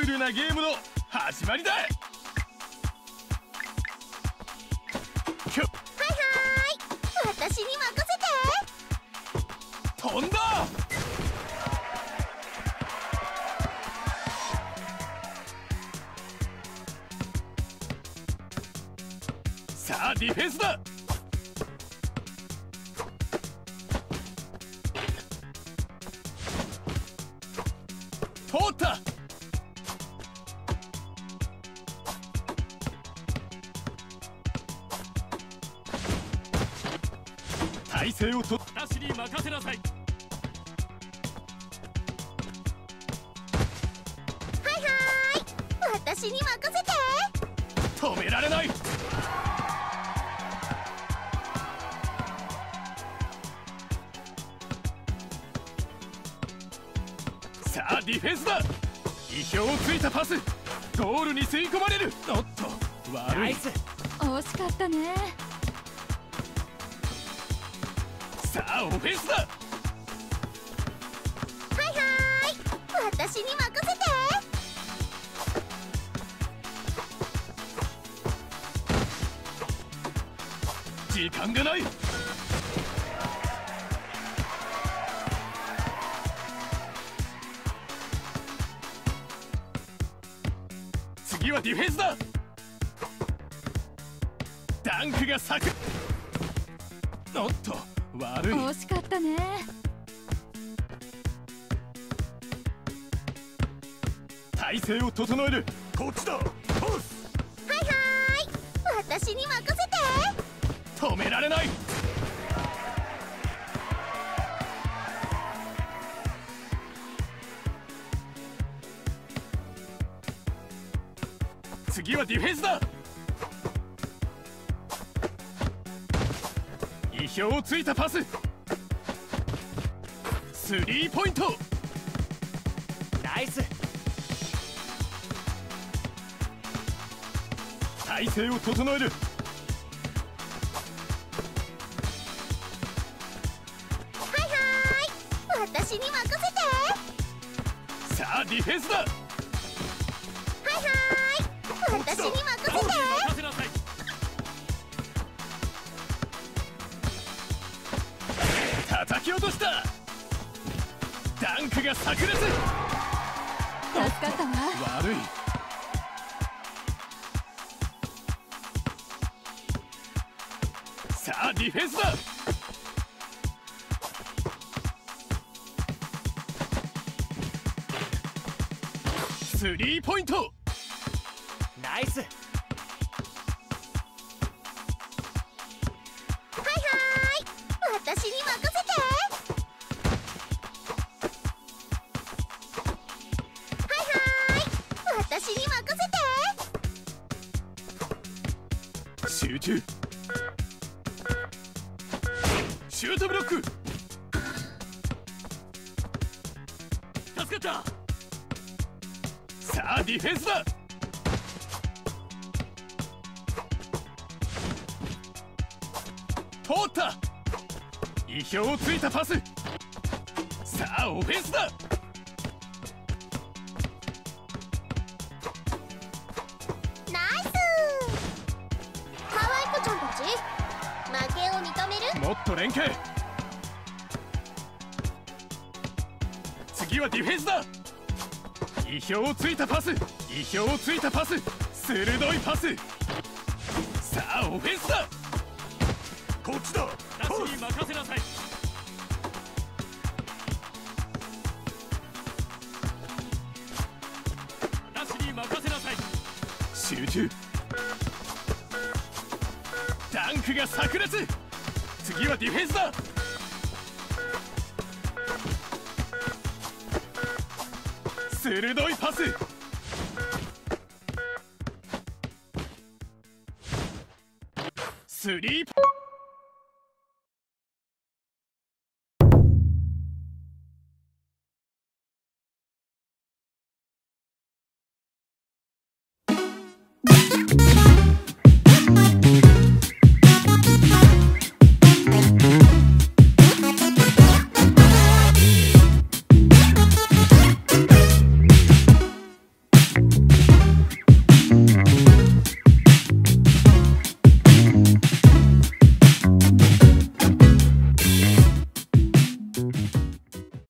ールなゲームの始まりだ。はいはい。私に任せて。飛んだ。さあディフェンスだ。通った体勢をと私に任せなさい。はいはい。私に任せて。止められない。さあディフェンスだ。意表をついたパス。ゴールに吸い込まれる。おっと悪い。惜しかったねさあオフェンスだ。はいはい。私に任せて。時間がない。次はディフェンスだ。ダンクが咲く。おっと。悪い。惜しかったね。体勢を整える。こっちだ。はいはい。私に任せて。止められない。次はディフェンスだ意表をついたパス。スリーポイント。ナイス。体勢を整える。はいはい。私に任せて。さあディフェンスだ。はいはい。私に任せてき落とした。ダンクが炸裂。助かったわ。悪い。さあディフェンスだ。スリーポイント。ナイス集中。シュートブロック。助かった。さあディフェンスだ。通った。意表をついたパス。さあオフェンスだ。もっと連携。次はディフェンスだ。意表をついたパス。意表をついたパス。鋭いパス。さあオフェンスだ。こっちだ。私に任せなさい。私に任せなさい。集中。ダンクが炸裂次はディフェンスだ。鋭いパス。スリー